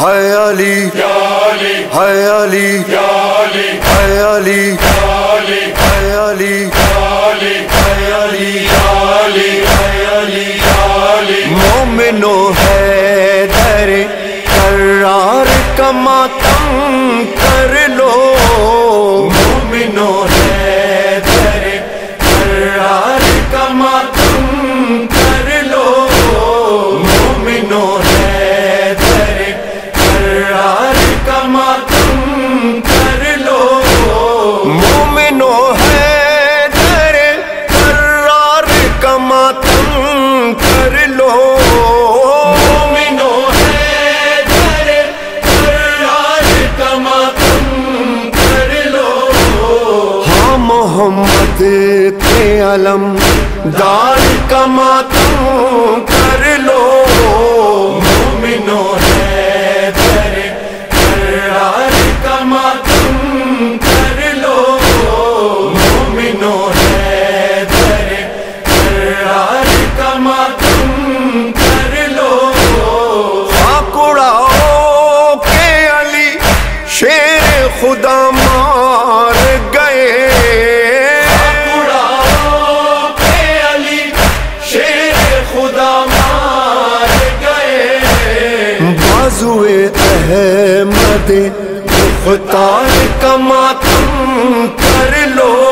ہے علی ہے علی ہے علی ہے علی مومنو ہے در قرار کا علم دار کماتوں کر لو مومنوں۔ ہے مد مختار کا ماتم کر لو۔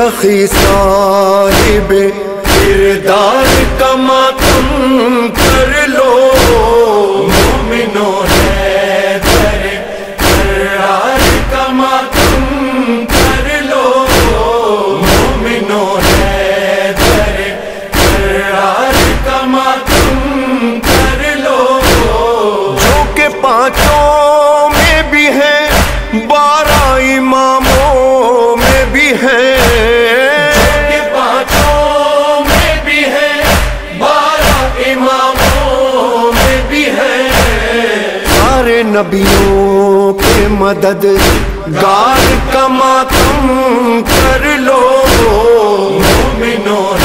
سخی صاحب، کردار کا ماتم کر لو۔ مومنو ہے کا ماتم کر لو۔ مومنو ہے در کا ماتم کر لو۔ جو کہ پانچوں میں بھی ہے سارے نبیوں کے مدد گار کا ماتم کر لو مومنوں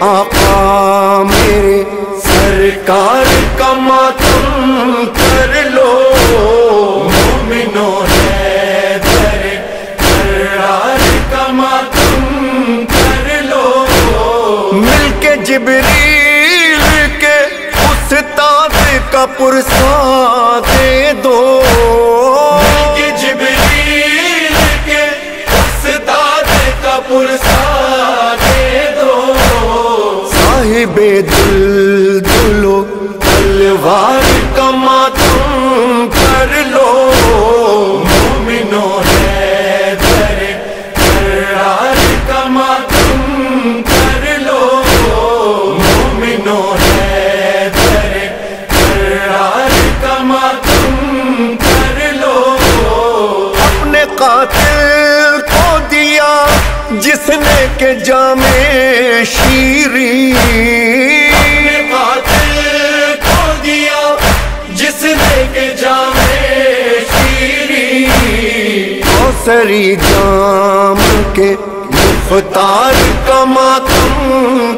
آقا میرے سرکار کمال صاحب دل دلو، تلوار کا ماتم کر لو۔ مومنو ہے در کر لو۔ مومنو ہے در کر لو۔ اپنے قاتل دیا جس نے کہ جامع شیری دیا جس نے کہ شیری سری جام کے مختار کا ماتم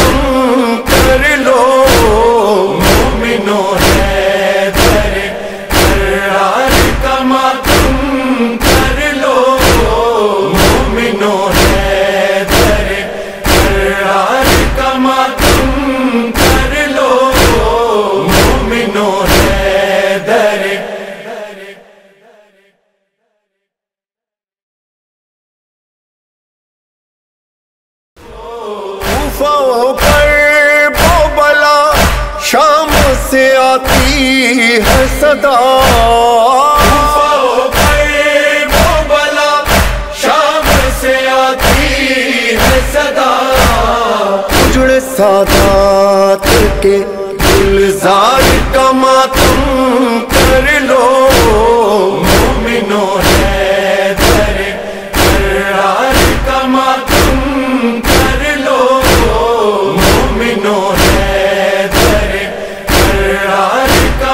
فوق وہ بلا شام سے آتی ہے صدا۔ سادات کے گلزار کماتے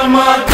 My.